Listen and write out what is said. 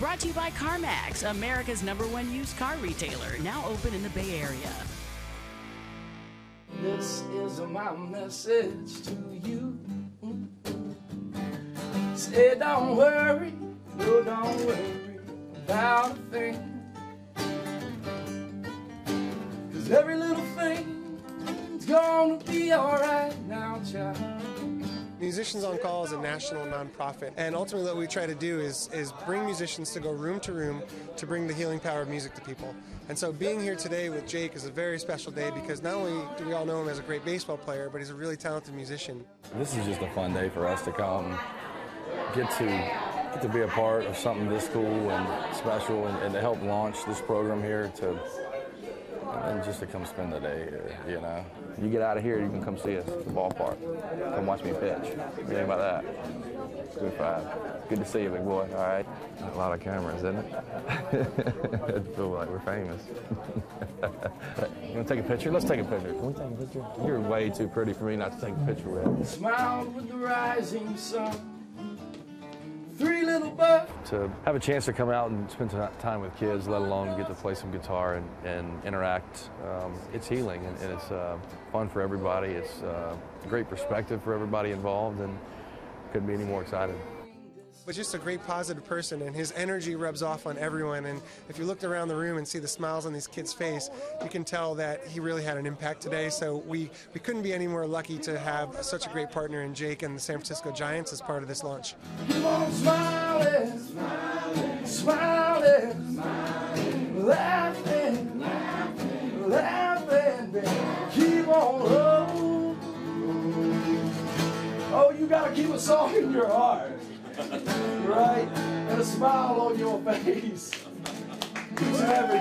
Brought to you by CarMax, America's number one used car retailer, now open in the Bay Area. This is my message to you. Say, don't worry, no, don't worry about a thing. Cause every little thing's gonna be alright now, child. Musicians on Call is a national nonprofit, and ultimately what we try to do is, is bring musicians to go room to room to bring the healing power of music to people. And so being here today with Jake is a very special day because not only do we all know him as a great baseball player, but he's a really talented musician. This is just a fun day for us to come, get to get to be a part of something this cool and special, and, and to help launch this program here to and just to come spend the day here, you know. You get out of here, you can come see us at the ballpark. Come watch me pitch. What do you think about that? Good five. Good to see you, big boy. All right. A lot of cameras, isn't it? I feel like we're famous. you want to take a picture? Let's take a picture. Can we take a picture? You're way too pretty for me not to take a picture with. Smiled with the rising sun. To have a chance to come out and spend time with kids, let alone get to play some guitar and, and interact, um, it's healing and, and it's uh, fun for everybody. It's uh, a great perspective for everybody involved and couldn't be any more excited but just a great positive person and his energy rubs off on everyone. And if you looked around the room and see the smiles on these kids face you can tell that he really had an impact today. So we we couldn't be any more lucky to have such a great partner in Jake and the San Francisco Giants as part of this launch. Oh you gotta keep a song in your heart right? And a smile on your face every day.